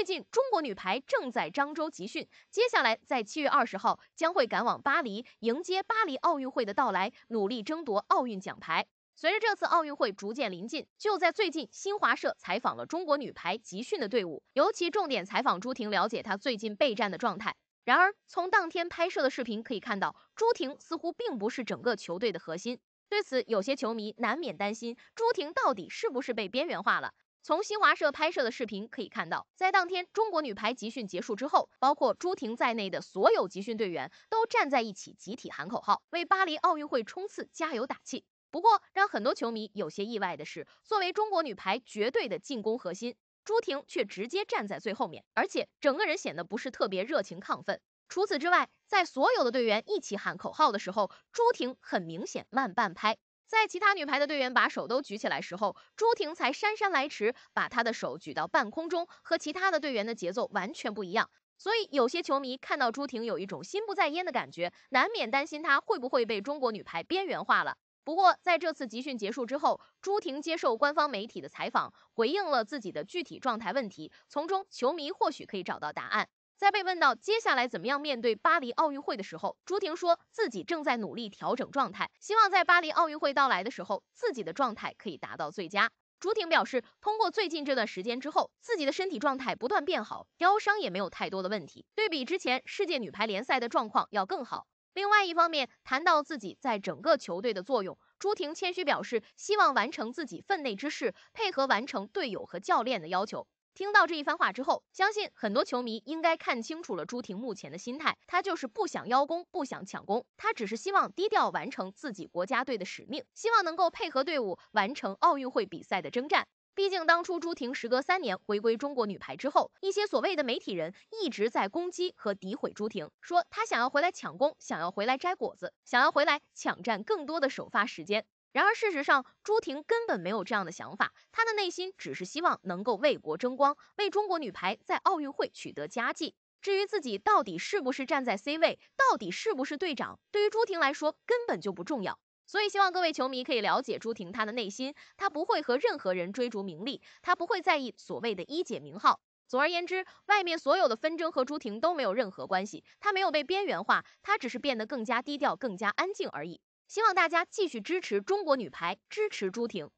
最近中国女排正在漳州集训，接下来在七月二十号将会赶往巴黎，迎接巴黎奥运会的到来，努力争夺奥运奖牌。随着这次奥运会逐渐临近，就在最近，新华社采访了中国女排集训的队伍，尤其重点采访朱婷，了解她最近备战的状态。然而，从当天拍摄的视频可以看到，朱婷似乎并不是整个球队的核心。对此，有些球迷难免担心，朱婷到底是不是被边缘化了？从新华社拍摄的视频可以看到，在当天中国女排集训结束之后，包括朱婷在内的所有集训队员都站在一起，集体喊口号，为巴黎奥运会冲刺加油打气。不过，让很多球迷有些意外的是，作为中国女排绝对的进攻核心，朱婷却直接站在最后面，而且整个人显得不是特别热情亢奋。除此之外，在所有的队员一起喊口号的时候，朱婷很明显慢半拍。在其他女排的队员把手都举起来时候，朱婷才姗姗来迟，把她的手举到半空中，和其他的队员的节奏完全不一样。所以有些球迷看到朱婷有一种心不在焉的感觉，难免担心她会不会被中国女排边缘化了。不过在这次集训结束之后，朱婷接受官方媒体的采访，回应了自己的具体状态问题，从中球迷或许可以找到答案。在被问到接下来怎么样面对巴黎奥运会的时候，朱婷说自己正在努力调整状态，希望在巴黎奥运会到来的时候，自己的状态可以达到最佳。朱婷表示，通过最近这段时间之后，自己的身体状态不断变好，腰伤也没有太多的问题，对比之前世界女排联赛的状况要更好。另外一方面，谈到自己在整个球队的作用，朱婷谦虚表示，希望完成自己分内之事，配合完成队友和教练的要求。听到这一番话之后，相信很多球迷应该看清楚了朱婷目前的心态，她就是不想邀功，不想抢功，她只是希望低调完成自己国家队的使命，希望能够配合队伍完成奥运会比赛的征战。毕竟当初朱婷时隔三年回归中国女排之后，一些所谓的媒体人一直在攻击和诋毁朱婷，说她想要回来抢功，想要回来摘果子，想要回来抢占更多的首发时间。然而，事实上，朱婷根本没有这样的想法，她的内心只是希望能够为国争光，为中国女排在奥运会取得佳绩。至于自己到底是不是站在 C 位，到底是不是队长，对于朱婷来说根本就不重要。所以，希望各位球迷可以了解朱婷她的内心，她不会和任何人追逐名利，她不会在意所谓的一姐名号。总而言之，外面所有的纷争和朱婷都没有任何关系，她没有被边缘化，她只是变得更加低调、更加安静而已。希望大家继续支持中国女排，支持朱婷。